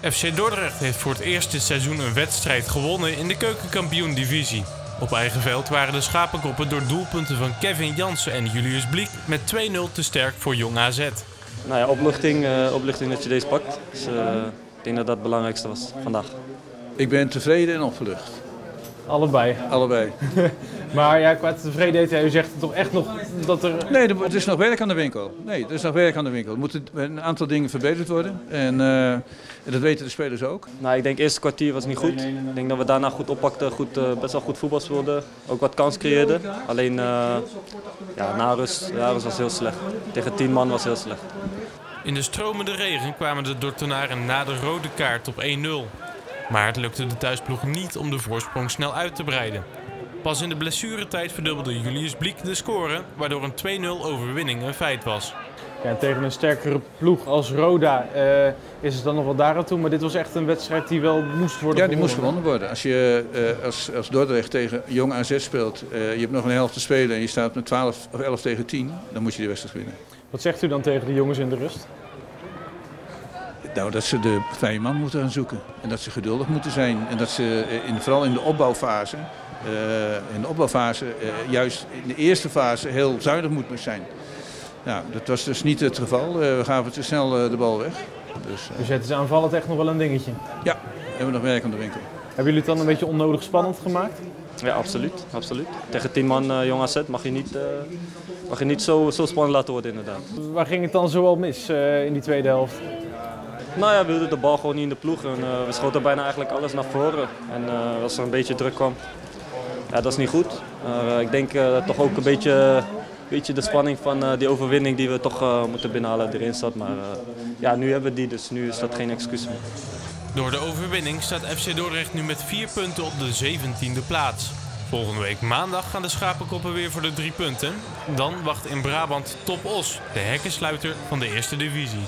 FC Dordrecht heeft voor het eerst dit seizoen een wedstrijd gewonnen in de keukenkampioen-divisie. Op eigen veld waren de schapenkoppen door doelpunten van Kevin Jansen en Julius Bliek met 2-0 te sterk voor Jong AZ. Nou ja, opluchting, uh, opluchting dat je deze pakt. Dus, uh, ik denk dat dat het belangrijkste was vandaag. Ik ben tevreden en opgelucht. Allebei? Allebei. maar ja, qua tevredenheid, u zegt toch echt nog dat er... Nee, er is nog werk aan de winkel. Nee, er is nog werk aan de winkel. Er moeten een aantal dingen verbeterd worden. En, uh, en dat weten de spelers ook. Nou, ik denk het eerste kwartier was niet goed. Ik denk dat we daarna goed oppakten, goed, uh, best wel goed voetbal speelden. Ook wat kans creëerden. Alleen, uh, ja, na rust, na rust was heel slecht. Tegen tien man was heel slecht. In de stromende regen kwamen de Dordtenaren na de rode kaart op 1-0. Maar het lukte de thuisploeg niet om de voorsprong snel uit te breiden. Pas in de blessuretijd verdubbelde Julius Bliek de score, waardoor een 2-0 overwinning een feit was. Ja, tegen een sterkere ploeg als Roda uh, is het dan nog wel daar aan toe. Maar dit was echt een wedstrijd die wel moest worden Ja, die moest gewonnen worden. Als je uh, als, als Dordrecht tegen Jong AZ speelt, uh, je hebt nog een helft te spelen en je staat met 12 of 11 tegen 10, dan moet je die wedstrijd winnen. Wat zegt u dan tegen de jongens in de rust? Nou, dat ze de vrije man moeten gaan zoeken. En dat ze geduldig moeten zijn. En dat ze in, vooral in de opbouwfase, in de opbouwfase uh, juist in de eerste fase heel zuinig moeten zijn. Nou, dat was dus niet het geval. Uh, we gaven te snel de bal weg. Dus, dus het is aanvallend echt nog wel een dingetje? Ja, we hebben nog werk aan de winkel. Hebben jullie het dan een beetje onnodig spannend gemaakt? Ja, absoluut. absoluut. Tegen 10 man uh, jong AZ mag je niet, uh, mag je niet zo, zo spannend laten worden inderdaad. Waar ging het dan zo al mis uh, in die tweede helft? Nou ja, we hielden de bal gewoon niet in de ploeg en uh, we schoten bijna eigenlijk alles naar voren. En uh, als er een beetje druk kwam, ja, dat is niet goed. Uh, ik denk dat toch ook een beetje, beetje de spanning van die overwinning die we toch moeten binnenhalen erin zat. Maar ja, nu hebben we die, dus nu is dat geen excuus meer. Door de overwinning staat FC Dordrecht nu met vier punten op de 17e plaats. Volgende week maandag gaan de schapenkoppen weer voor de drie punten. Dan wacht in Brabant Top Os, de hekkensluiter van de eerste divisie.